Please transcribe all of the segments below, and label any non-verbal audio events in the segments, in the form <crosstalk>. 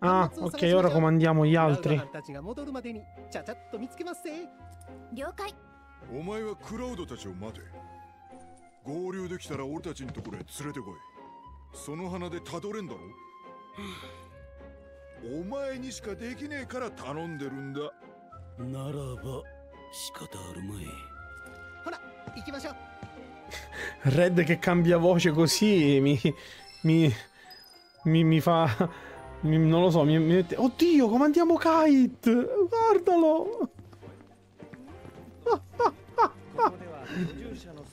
Ah, ok, ora comandiamo gli altri. お前はクラウドたちを待て。合流できたら俺たちのところへ連れてこい。その花でたどれんだろ？お前にしかできねえから頼んでるんだ。ならば仕方あるまい。ほら行きましょう。Red che cambia voce così mi. mi. Mi, mi fa. <laughs> mi- non lo so, mi, mi mette. Oddio, comandiamo Kite! Guardalo! <laughs>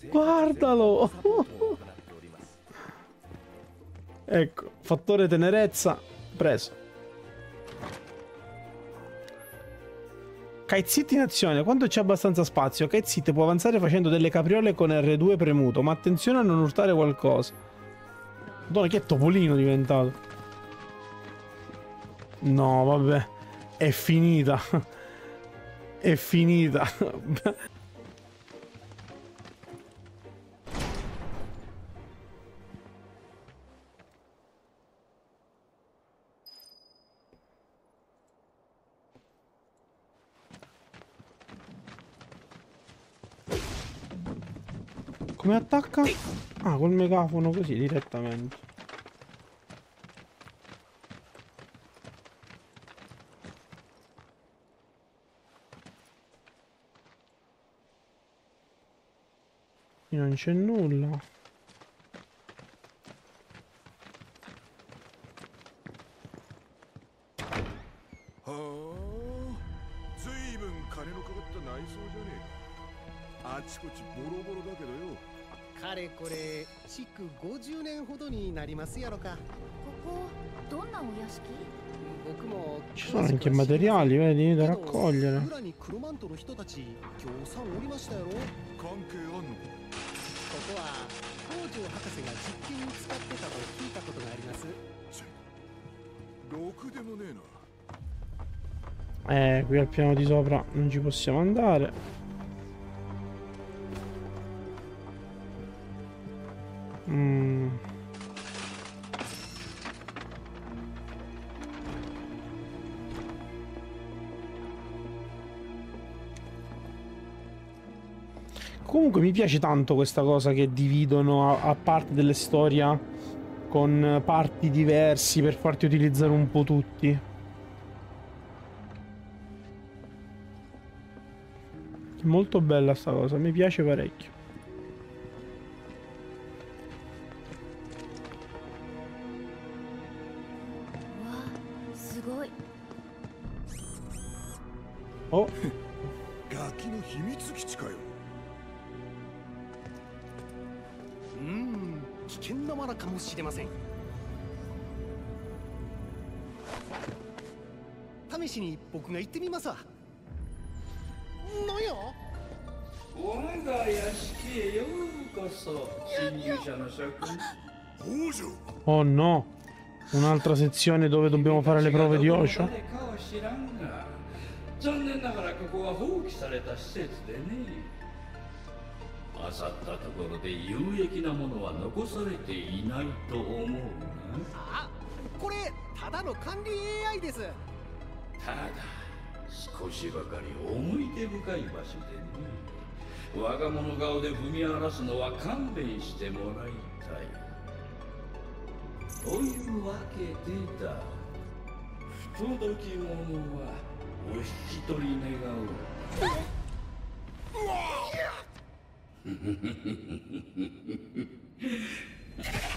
Guardalo! <laughs> ecco, fattore tenerezza preso. City in azione, quando c'è abbastanza spazio, City può avanzare facendo delle capriole con R2 premuto, ma attenzione a non urtare qualcosa. Madonna, che topolino diventato. No, vabbè, è finita. <laughs> è finita. <laughs> Come attacca? Ah, col megafono così direttamente. Qui non c'è nulla. 築50年ほどになりますやろかここどんなお屋敷僕も Ci sono anche materiali, vedi, da けど raccogliere. 裏に黒マントの人たち協賛おりましたやろこ関係あんのかこは北条博士が実験に使ってたと聞いたことがありますろくでもねえな Eh, qui al piano di sopra non ci possiamo andare. Mm. Comunque mi piace tanto questa cosa che dividono a, a parte delle storie con parti diversi per farti utilizzare un po' tutti. Molto bella sta cosa, mi piace parecchio. Oh, ガキの秘密基地かよ。うーん危険な罠かもしれません。試しに僕が行ってみますわ。なんや？我が屋敷へようこそ侵入者の諸君北条。Oh no. Un'altra sezione dove dobbiamo fare le prove di Osho? 残念ながらここは放棄された施設でねあさったところで有益なものは残されていないと思うな。あこれただの管理 AI です。ただ少しばかり思い出深い場所でね。我が物顔で踏み荒らすのは勘弁してもらいたい。というわけでだ。不届き者はお引き取り願おう。<laughs>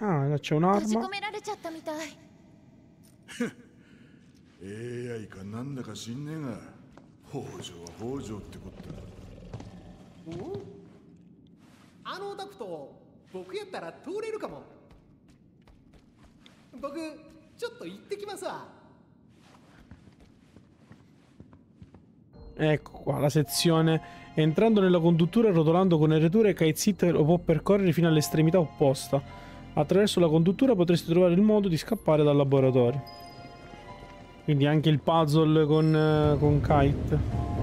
Ah, là c'è 閉じ un'arma. 込められちゃったみたい AI かなんだか知んねえが北条は北条ってこったおあのダクト僕やったら通れるかも僕 ちょっと行ってきますわ <laughs> Ecco qua, la sezione. Entrando nella conduttura e rotolando con R2, Kite lo può percorrere fino all'estremità opposta. Attraverso la conduttura potresti trovare il modo di scappare dal laboratorio. Quindi anche il puzzle con, eh, con Kite.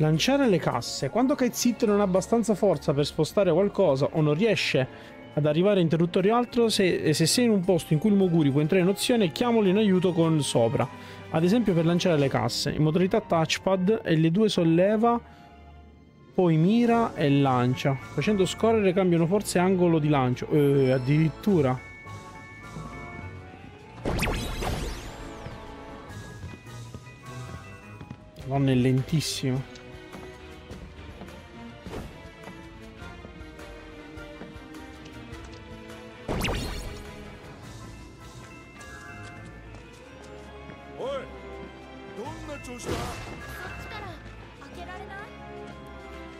Lanciare le casse. Quando Kite non ha abbastanza forza per spostare qualcosa o non riesce ad arrivare a interruttori o altro, se, se sei in un posto in cui il Moguri può entrare in opzione, chiamalo in aiuto con sopra. Ad esempio per lanciare le casse. In modalità touchpad e le due solleva, poi mira e lancia. Facendo scorrere cambiano forza e angolo di lancio. Eh, addirittura. Madonna, è lentissimo.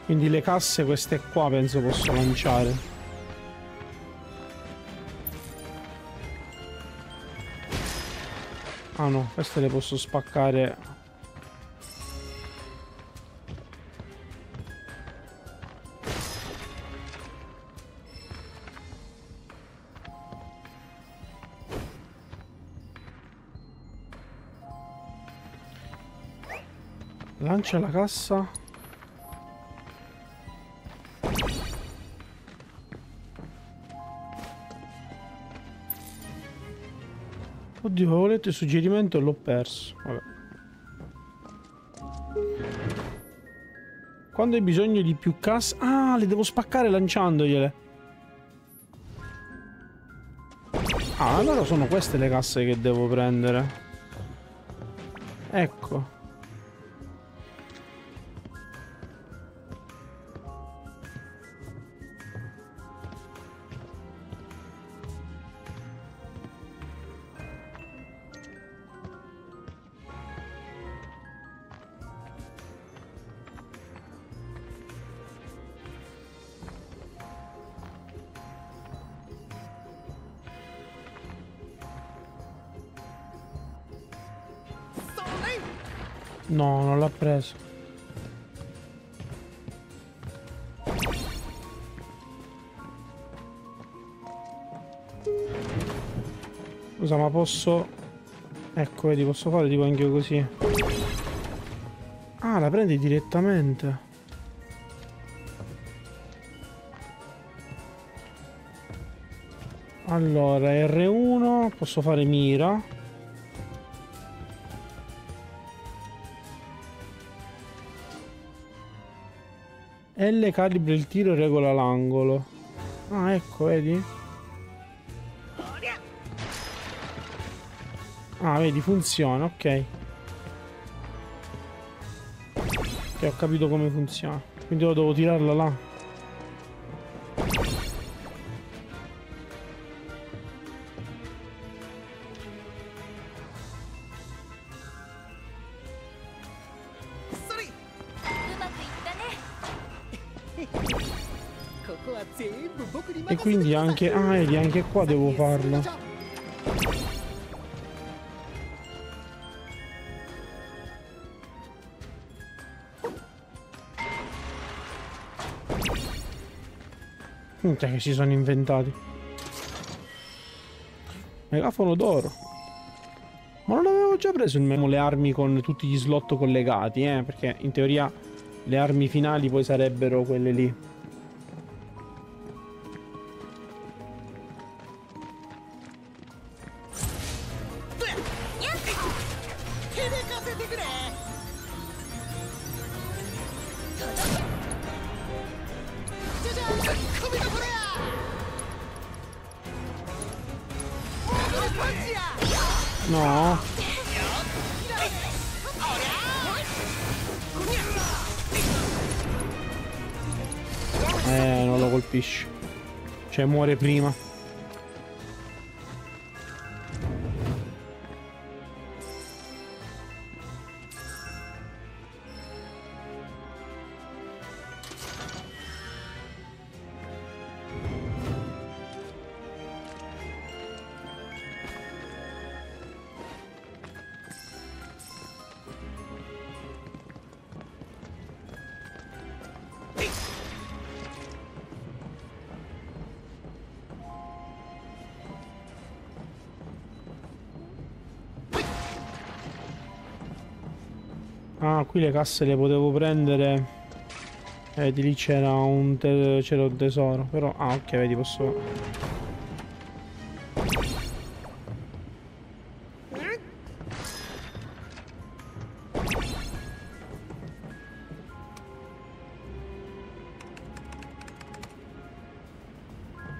Quindi le casse queste qua penso posso lanciare. Ah no, queste le posso spaccare. Lancia la cassa. Oddio, avevo letto il suggerimento e l'ho perso. Vabbè. Quando hai bisogno di più casse... Ah, le devo spaccare lanciandogliele. Ah, allora sono queste le casse che devo prendere. Ecco. No, non l'ha preso. Scusa, ma posso... Ecco, vedi, posso fare tipo anche io così. Ah, la prendi direttamente. Allora, R1, posso fare mira. L calibra il tiro e regola l'angolo. Ah, ecco, vedi? Ah, vedi, funziona, ok. Ok, ho capito come funziona. Quindi lo devo tirarla là. Anche... Ah, vedi, anche qua devo farlo. Che si sono inventati. Megafono d'oro. Ma non avevo già preso il memo le armi con tutti gli slot collegati, eh? Perché in teoria le armi finali poi sarebbero quelle lì. No. Eh, non lo colpisce. Cioè, muore prima. Qui le casse le potevo prendere. Eh, di lì c'era un, te- un tesoro. Però. Ah, ok, vedi, posso.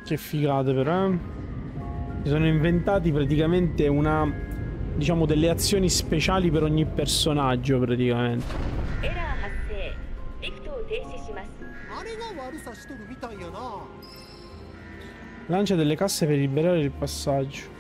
Che figate però, eh. Si sono inventati praticamente una diciamo, delle azioni speciali per ogni personaggio praticamente. Lancia delle casse per liberare il passaggio.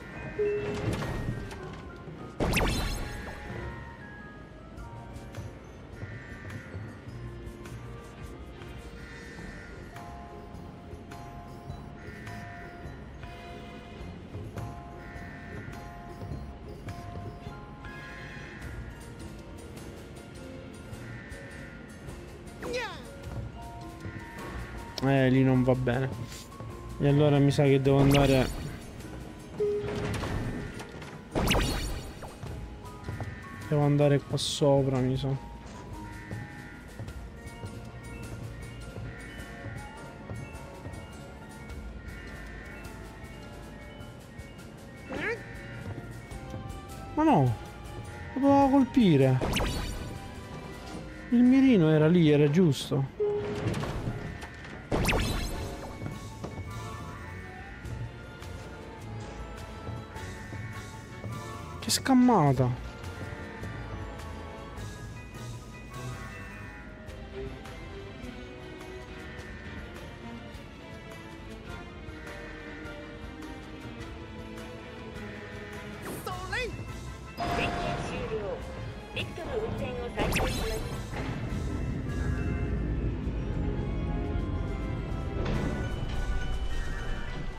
Lì non va bene. E allora mi sa che devo andare... Devo andare qua sopra, mi sa. Ma no! Lo doveva colpire! Il mirino era lì, era giusto. scammata.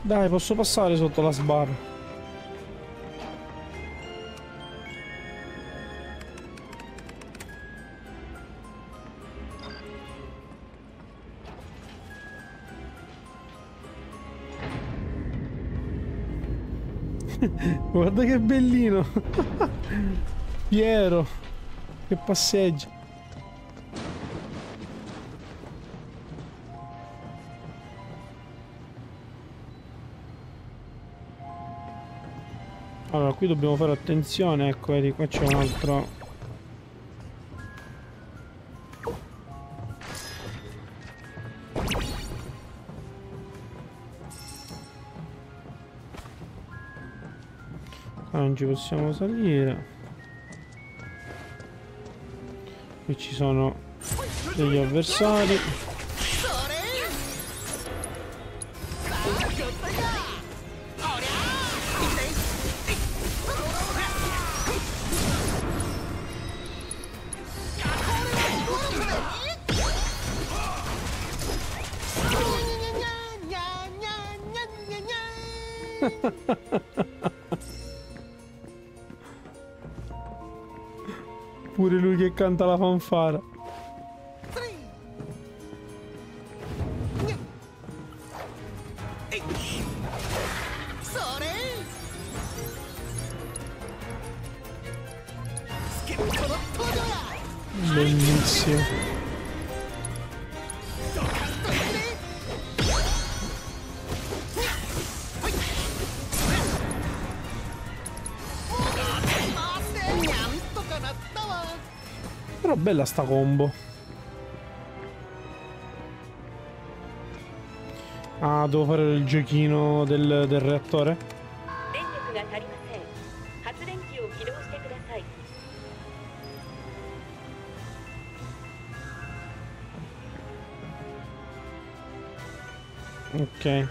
Dai, posso passare sotto la sbarra? Guarda che bellino. Piero. Che passeggia. Allora, qui dobbiamo fare attenzione, ecco, vedi, qua c'è un altro... non ci possiamo salire. Qui ci sono degli avversari. Canta la fanfara. Bellissimo. bella sta combo. Ah, devo fare il giochino del, del reattore? Ok,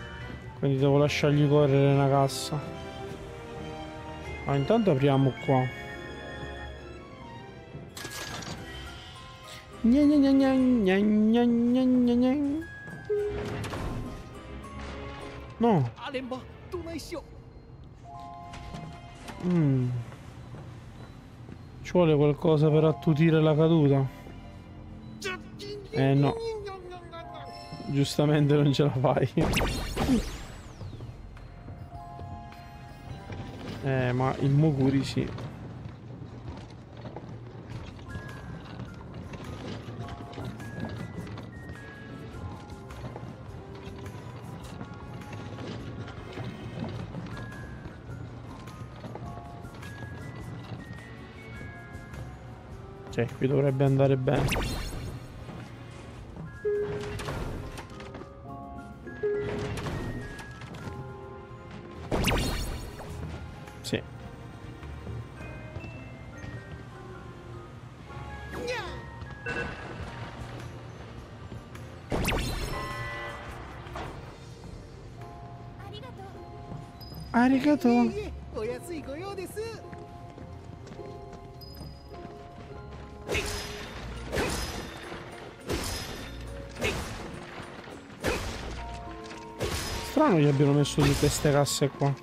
quindi devo lasciargli correre una cassa. Ma intanto apriamo qua. Gna No. Mm. Ci vuole qualcosa per attutire la caduta? Eh no. Giustamente non ce la fai. eh, ma il Moguri sì. Ok, qui dovrebbe andare bene. Sì. Arigato. い Strano gli abbiano messo tutte queste casse qua.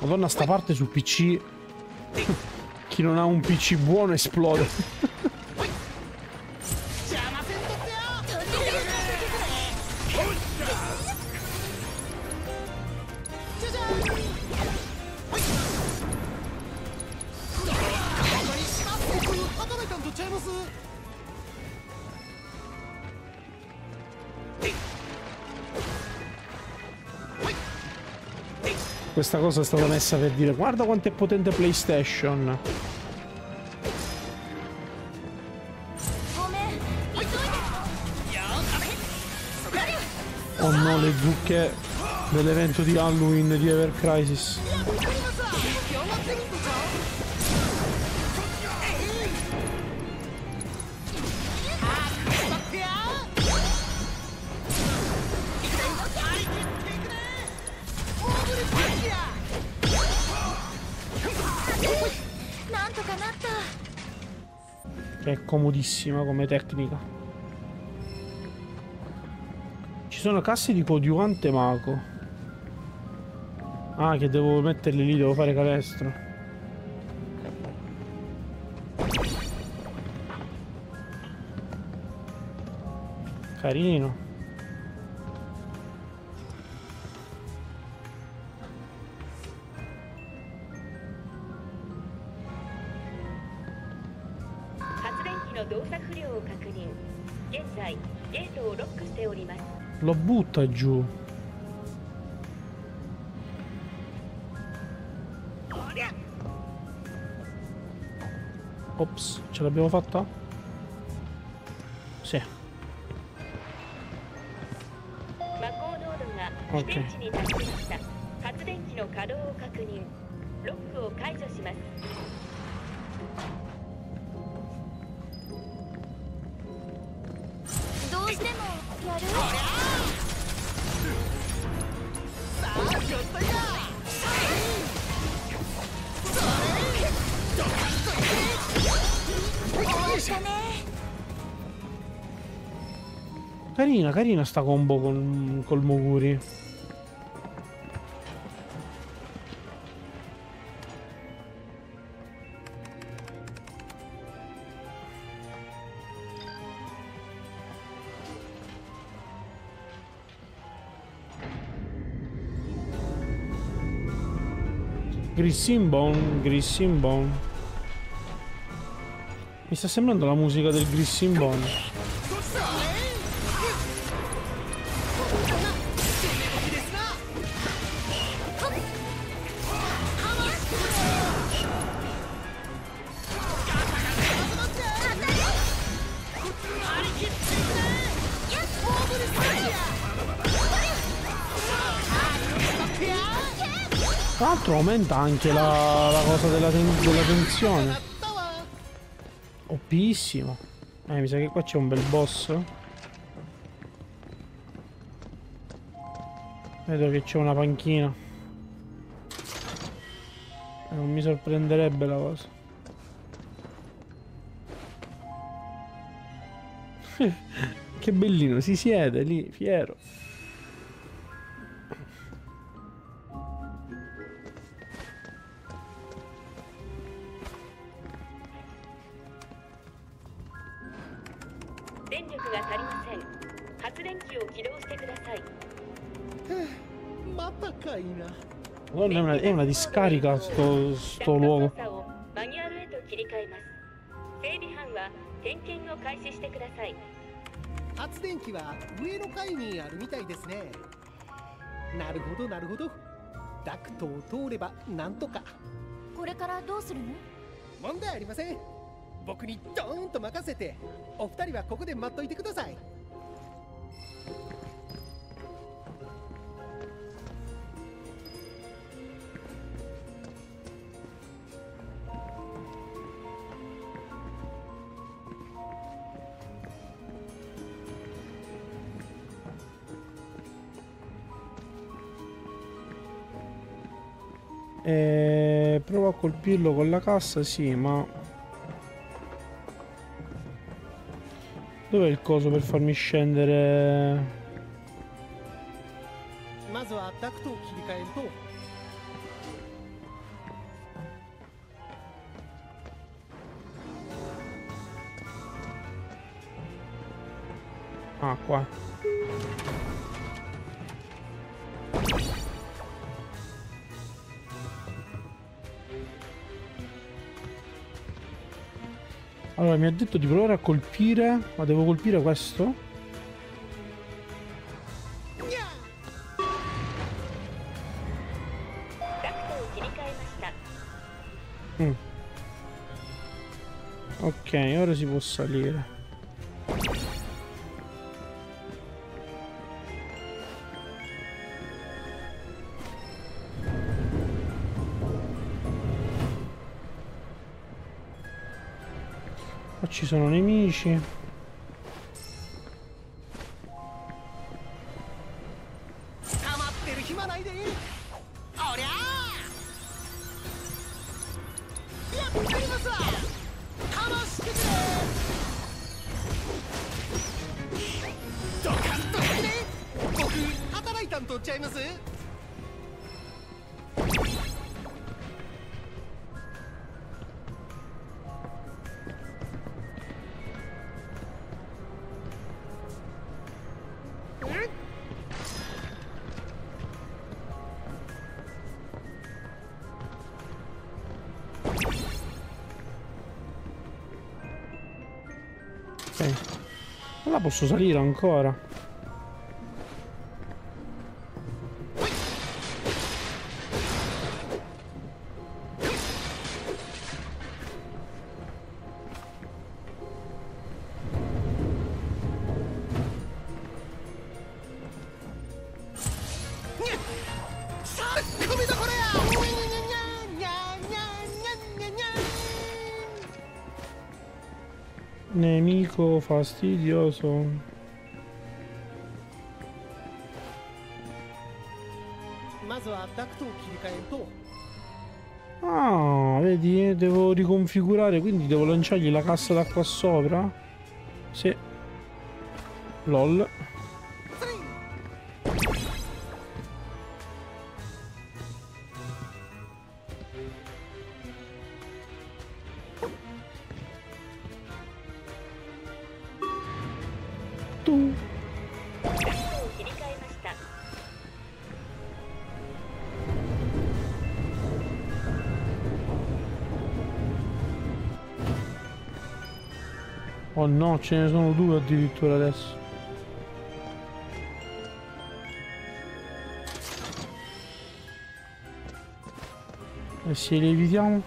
Madonna, sta parte su PC. <laughs> Chi non ha un PC buono esplode. questa cosa è stata messa per dire guarda quanto è potente PlayStation. Oh no, le zucche dell'evento di Halloween di Ever Crisis. Che è comodissima come tecnica. Ci sono casse di coadiuvante mago. Ah, che devo metterli lì, devo fare calestro. Carino. “ butta giù. Ops, ce l'abbiamo fatta? Sì. 魔 Carina, carina sta combo con, col Moguri. Grissimbone, Grissimbone. Mi sta sembrando la musica del Grissimbone. Tra l'altro aumenta anche la, la cosa della, ten- della tensione. Oppissimo. Eh, mi sa che qua c'è un bel boss. Vedo che c'è una panchina. Eh, Non mi sorprenderebbe la cosa. <laughs> che bellino, si siede lì, fiero. “ carina. Madonna, è una, è una マニュアルへと切り替えます。整備班は点検を開始してください。発電機は上の階にあるみたいですね。なるほど、なるほど。ダクトを通れば何とか。これからどうするの問題ありません。僕にドーンと任せて、お二人はここで待っといてください。E provo a colpirlo con la cassa, sì, ma... Dov'è il coso per farmi scendere... Ah, qua. Allora, mi ha detto di provare a colpire, ma devo colpire questo? Mm. Ok, ora si può salire. ci sono nemici. posso salire ancora. fastidioso. Ah, vedi, eh, devo riconfigurare, quindi devo lanciargli la cassa da qua sopra. Sì. LOL. ce ne sono due addirittura adesso. E se li evitiamo?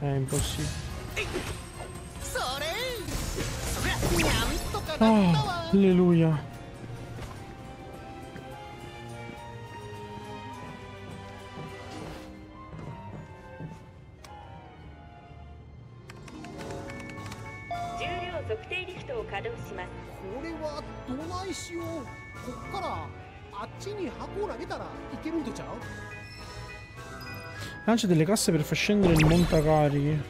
È impossibile. Oh, alleluia. Lancia delle casse per far scendere il montacarichi.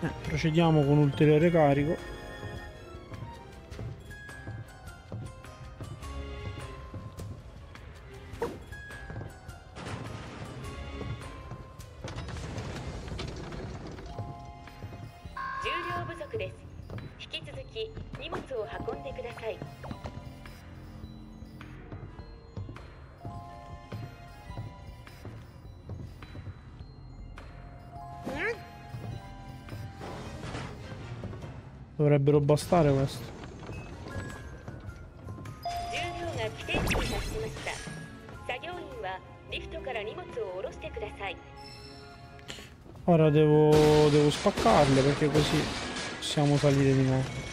Ah. Procediamo con ulteriore carico. さい Ora devo, devo spaccarle perché così possiamo salire di nuovo.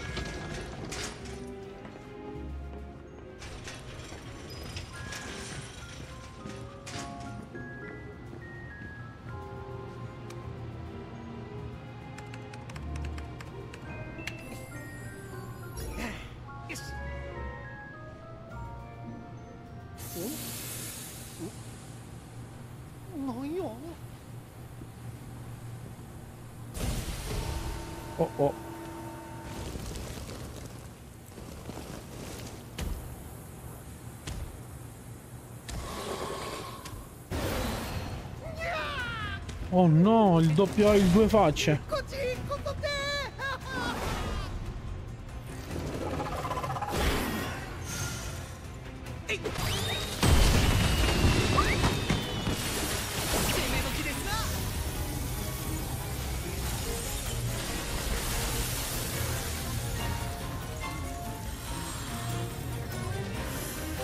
Oh no, il doppio ha il due facce.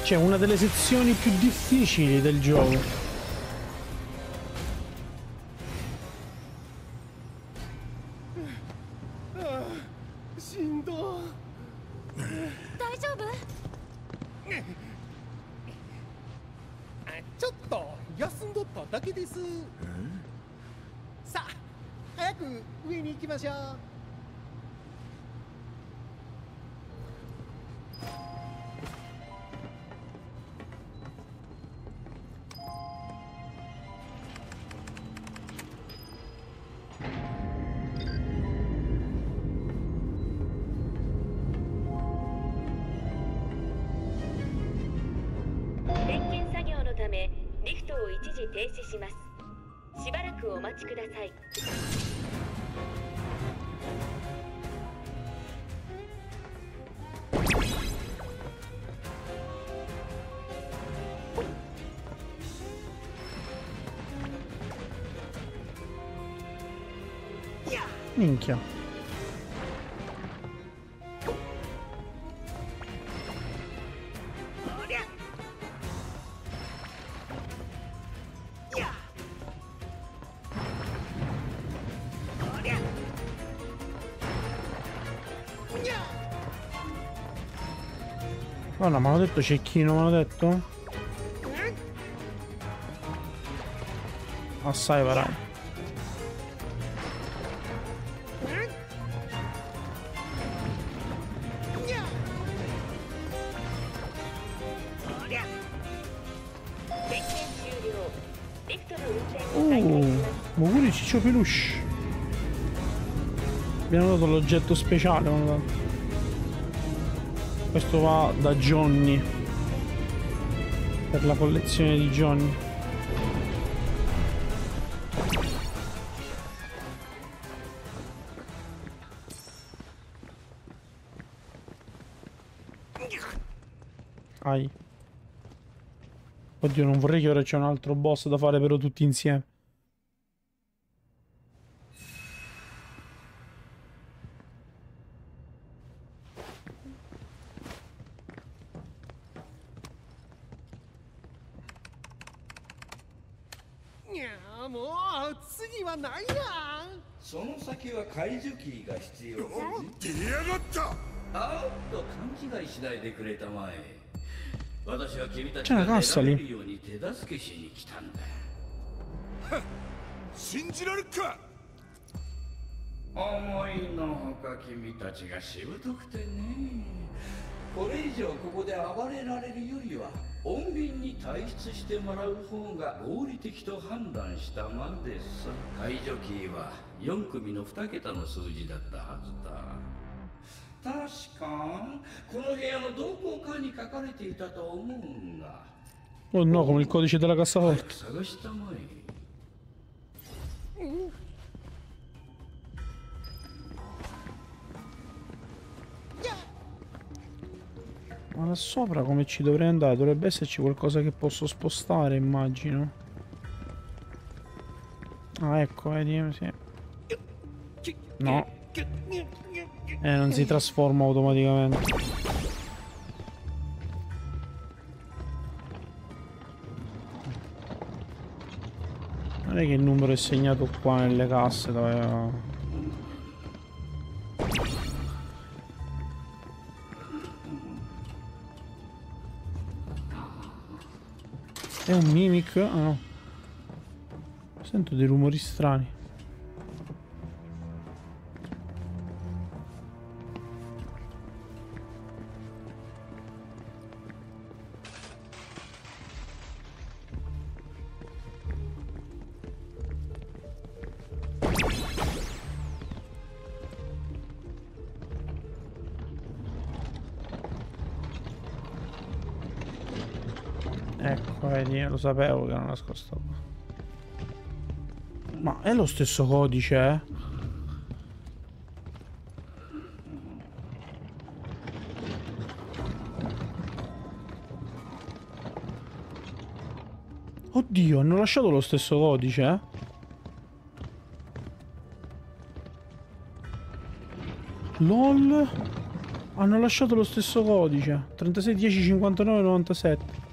C'è cioè, una delle sezioni più difficili del gioco. Minchia. Guarda, mi hanno detto cecchino, mi hanno detto? Assai varare. Ciccio Peluche. Abbiamo dato l'oggetto speciale. Questo va da Johnny. Per la collezione di Johnny. Ai. Oddio, non vorrei che ora c'è un altro boss da fare però tutti insieme. C'è cassa 出ら lì. れるように手助けしに来たんだ。信じられっか。思いのほか君たちがしぶとくてね。これ以上ここで暴れられるよりは穏便に退出してもらう方が合理的と判断したまでさ解除キーは4組の2桁の数字だったはずだ確かこの部屋のどこかに書かれていたと思うんだ Oh no, come il codice della 早 cassaforte. く探したまえ Ma là sopra come ci dovrei andare? Dovrebbe esserci qualcosa che posso spostare, immagino. Ah, ecco, vedi, sì. No. Eh, non si trasforma automaticamente. Non è che il numero è segnato qua nelle casse dove... È un mimic? Ah no. Sento dei rumori strani. Vedi, lo sapevo che era nascosto. Ma è lo stesso codice, eh? Oddio, hanno lasciato lo stesso codice, eh? LOL Hanno lasciato lo stesso codice 36 10 59 97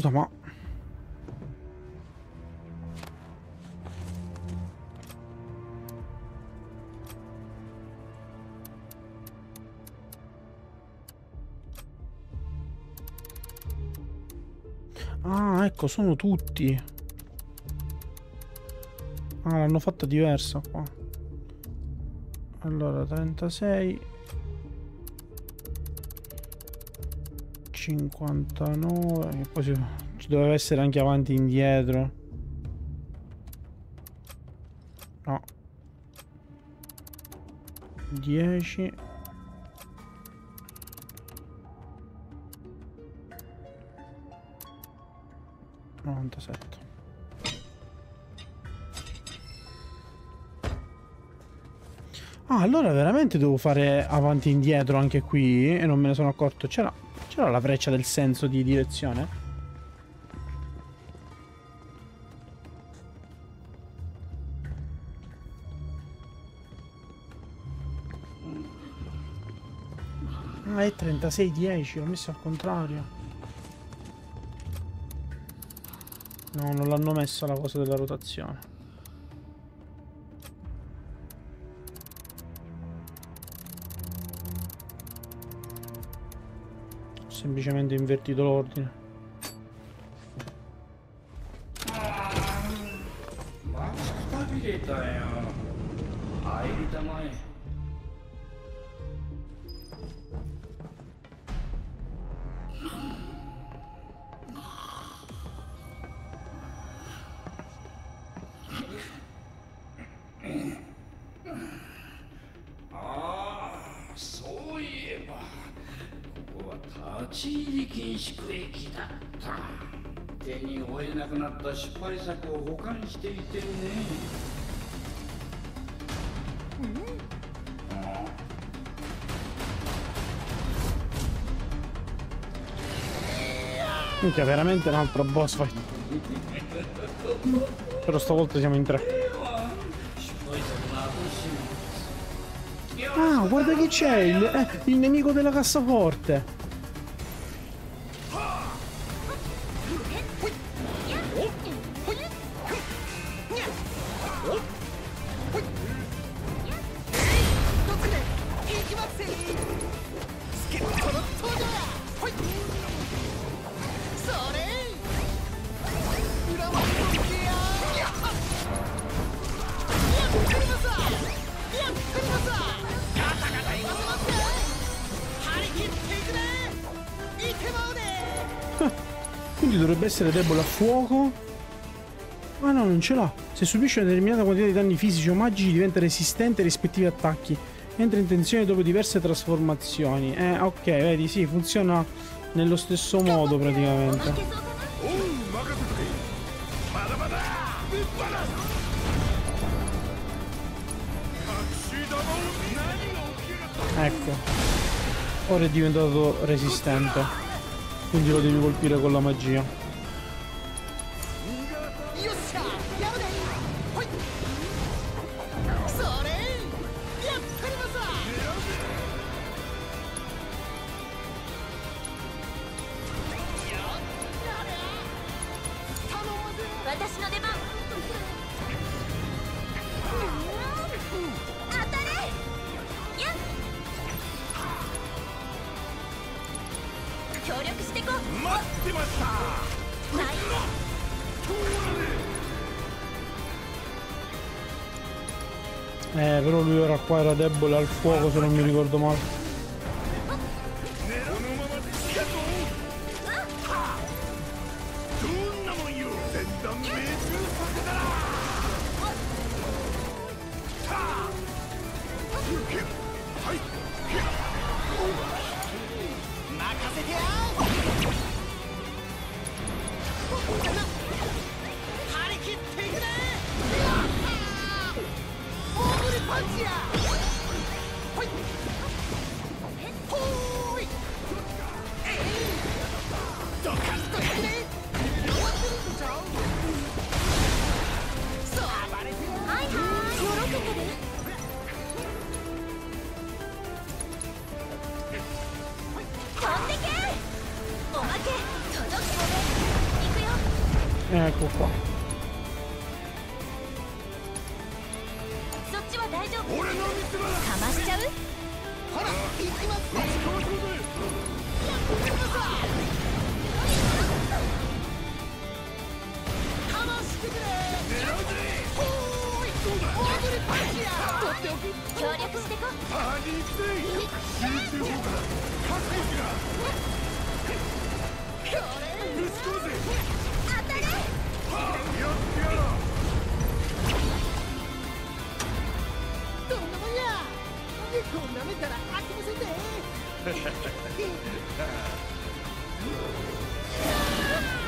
Scusa, ma... Ah, ecco, sono tutti. Ah, l'hanno fatta diversa qua. Allora, 36 59 e poi ci, ci doveva essere anche avanti e indietro. No. 10 97 Ah, allora veramente devo fare avanti e indietro anche qui e non me ne sono accorto. C'era C'era la freccia del senso di direzione? Ah, è 36-10, l'ho messo al contrario. No, non l'hanno messo la cosa della rotazione. Semplicemente invertito l'ordine. Minchia, veramente un altro boss fight. Però stavolta siamo in tre. Ah, guarda chi c'è, il, eh, il nemico della cassaforte. essere debole a fuoco. Ma no, non ce l'ha. Se subisce una determinata quantità di danni fisici o magici diventa resistente ai rispettivi attacchi. Entra in tensione dopo diverse trasformazioni. Eh, ok, vedi, sì, funziona nello stesso modo praticamente. Ecco. Ora è diventato resistente. Quindi lo devi colpire con la magia. però lui era qua era debole al fuoco se non mi ricordo male. 協力し。てこパニック集中砲火覚悟しなぶち込んで当たれはあやってやろどんなもんや結構舐めたらあきませんでああ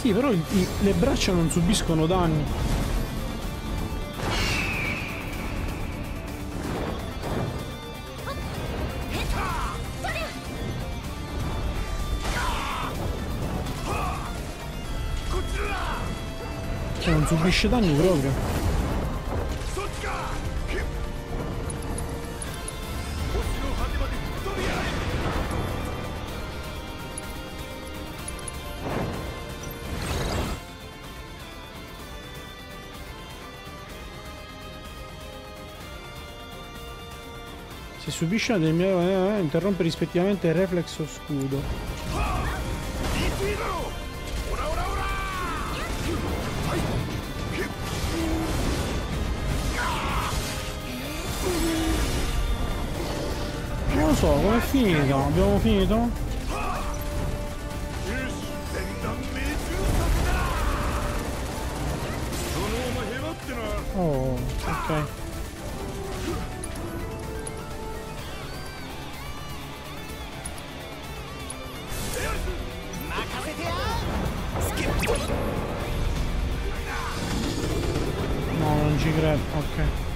Sì, però i, i, le braccia non subiscono danni. subisce danni proprio. Se subiscono dei miei... Eh, interrompe rispettivamente il reflex o scudo. lo so, com'è finito? Abbiamo finito? Oh, ok. No, non ci credo, ok.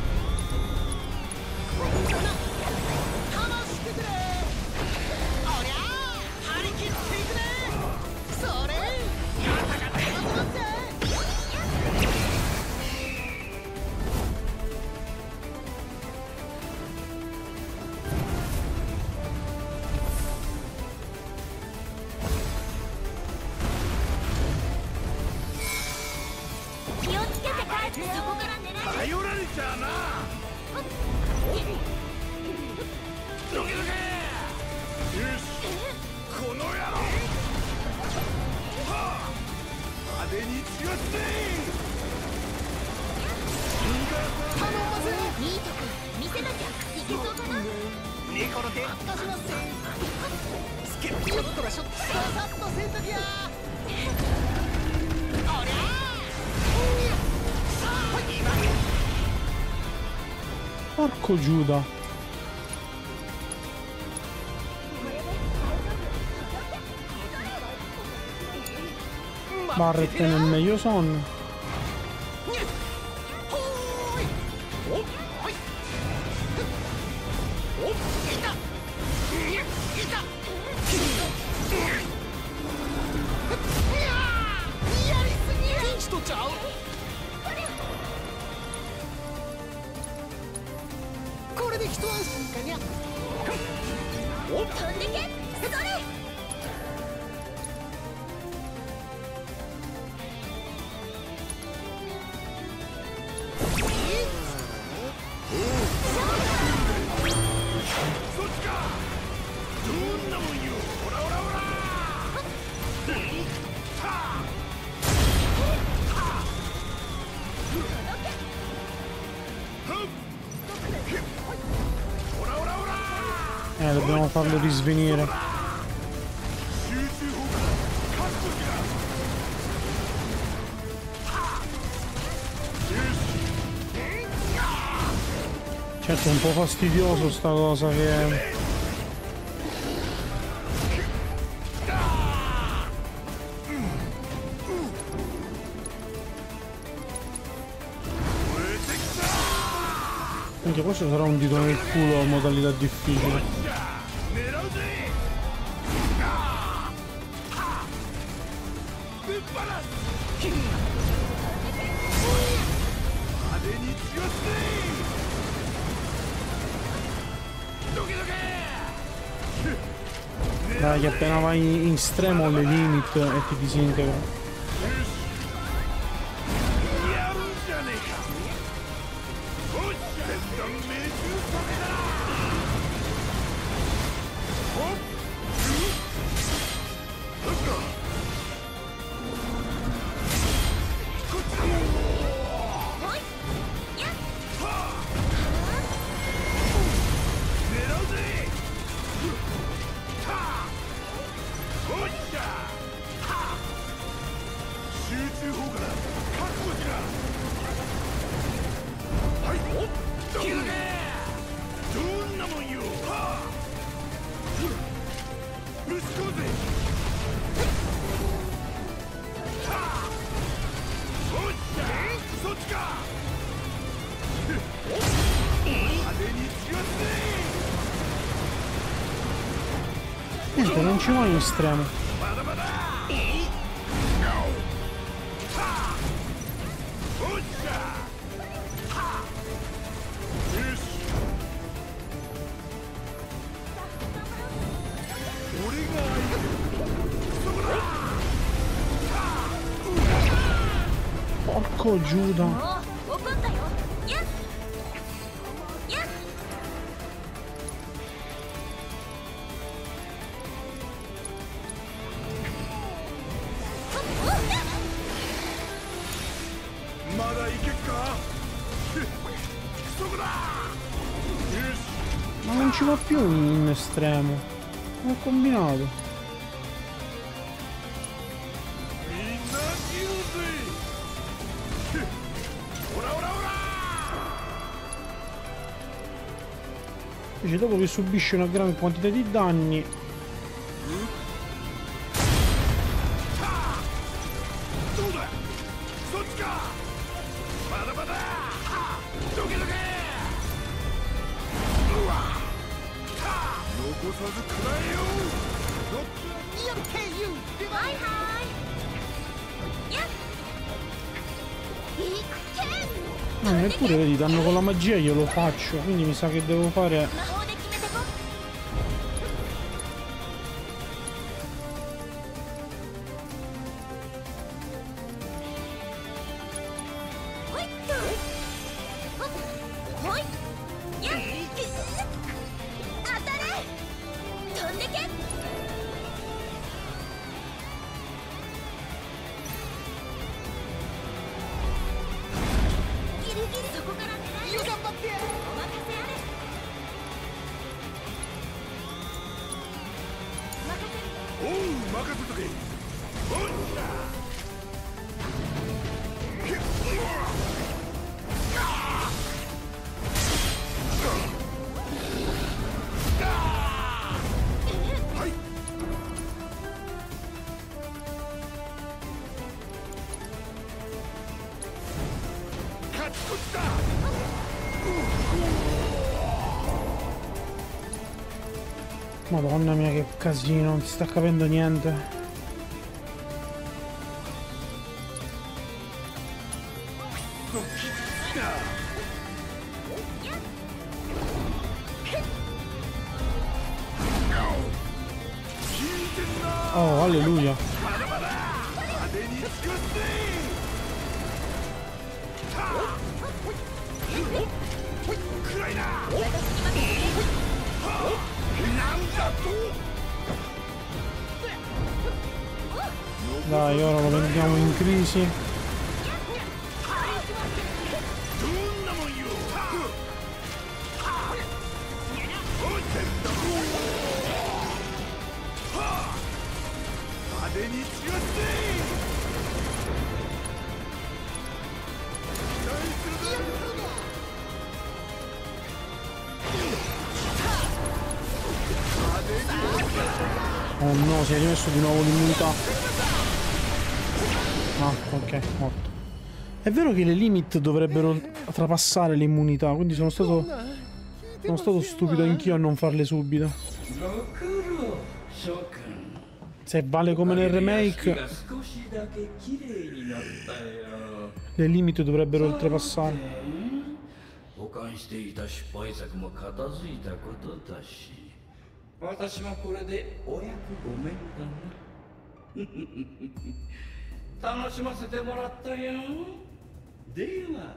Porco Giuda. Barret nel meglio sonno. 飛んでけ farlo risvenire. Certo è un po' fastidioso sta cosa che... Anche questo sarà un dito nel culo modalità difficile. appena vai in, in stremo le limit e ti disintegra ci vuole in estremo. Giuda. estremo. Ho combinato? Invece dopo che subisce una grande quantità di danni danno con la magia io lo faccio. Quindi mi sa che devo fare. Madonna mia che casino, non si sta capendo niente. no, si è rimesso di nuovo l'immunità. Ah, ok, morto. È vero che le limit dovrebbero trapassare l'immunità, quindi sono stato. Sono stato stupido anch'io a non farle subito. ご苦労諸君 Se vale come nel 屋敷 remake, が少しだけ綺麗になったよ le limit dovrebbero oltrepassare. 保管していた失敗作も片付いたことだし 私もこれでお役ごめんだな楽しませてもらったよでは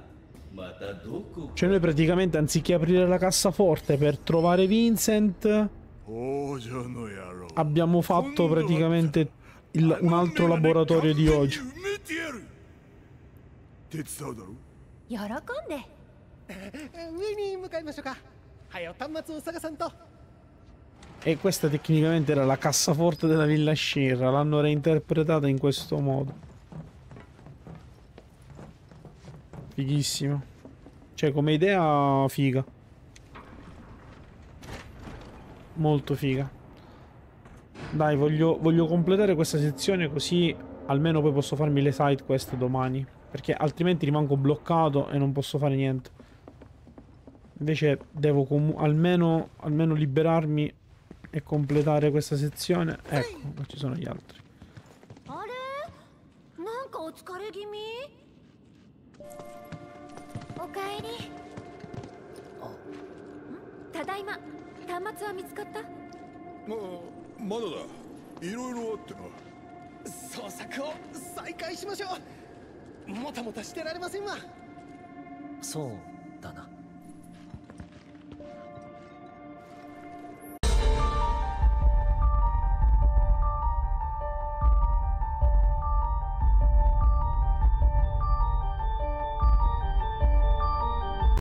またどこか Cioè noi praticamente anziché aprire la cassaforte per trovare Vincent, 王女の野郎 abbiamo fatto praticamente il- un altro laboratorio di oggi. 埋めてやる手伝うだろ喜んで上に向かいましょうかはよ端末を探さんと E questa tecnicamente era la cassaforte della Villa Shira, l'hanno reinterpretata in questo modo. Fighissimo. Cioè, come idea, figa. Molto figa. Dai, voglio, voglio completare questa sezione così almeno poi posso farmi le side quest domani. Perché altrimenti rimango bloccato e non posso fare niente. Invece devo almeno, almeno liberarmi e completare questa あれなんかお疲れ気味おかえり。ただいま、端末は見つかったま、まだだ。いろいろあってな。捜索を再開しましょう。もたもたしてられませんわ。そうだな。